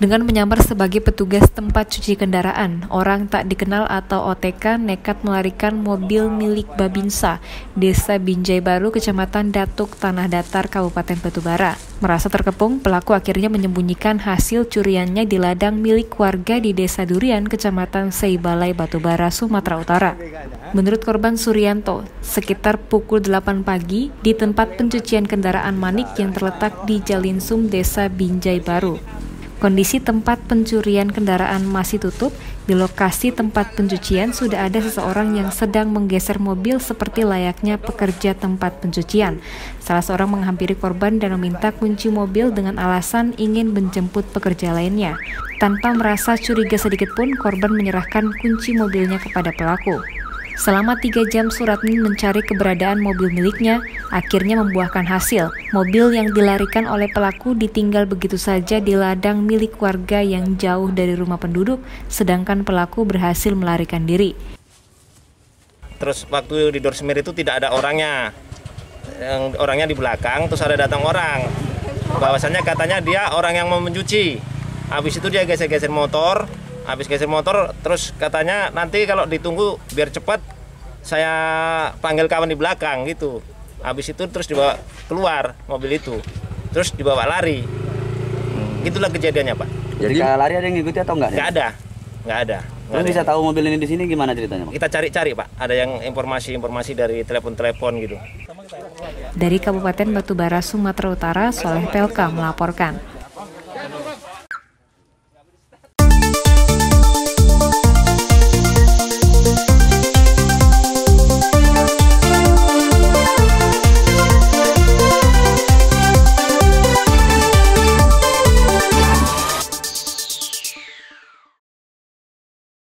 Dengan menyamar sebagai petugas tempat cuci kendaraan, orang tak dikenal atau OTK nekat melarikan mobil milik Babinsa, Desa Binjai Baru, Kecamatan Datuk, Tanah Datar, Kabupaten Batubara. Merasa terkepung, pelaku akhirnya menyembunyikan hasil curiannya di ladang milik warga di Desa Durian, Kecamatan Seibalai, Batubara, Sumatera Utara. Menurut korban Suryanto, sekitar pukul 8 pagi di tempat pencucian kendaraan Manik yang terletak di Jalinsum, Desa Binjai Baru. Kondisi tempat pencurian kendaraan masih tutup. Di lokasi tempat pencucian sudah ada seseorang yang sedang menggeser mobil seperti layaknya pekerja tempat pencucian. Salah seorang menghampiri korban dan meminta kunci mobil dengan alasan ingin menjemput pekerja lainnya. Tanpa merasa curiga sedikit pun, korban menyerahkan kunci mobilnya kepada pelaku. Selama tiga jam Suratmin mencari keberadaan mobil miliknya, akhirnya membuahkan hasil. Mobil yang dilarikan oleh pelaku ditinggal begitu saja di ladang milik warga yang jauh dari rumah penduduk, sedangkan pelaku berhasil melarikan diri. Terus waktu di Dorsemir itu tidak ada orangnya, yang orangnya di belakang, terus ada datang orang. Bahwasannya katanya dia orang yang mau mencuci. Habis itu dia geser-geser motor, habis geser motor terus katanya nanti kalau ditunggu biar cepat saya panggil kawan di belakang gitu. Habis itu terus dibawa keluar mobil itu. Terus dibawa lari. Hmm. gitulah kejadiannya pak. Jadi kalau lari ada yang ngikuti atau enggak? Nggak ada. Nggak ada. Terus bisa tahu mobil ini di sini gimana ceritanya Pak? Kita cari-cari Pak, ada yang informasi-informasi dari telepon-telepon gitu. Dari Kabupaten Batubara, Sumatera Utara, Soleh Pelka melaporkan.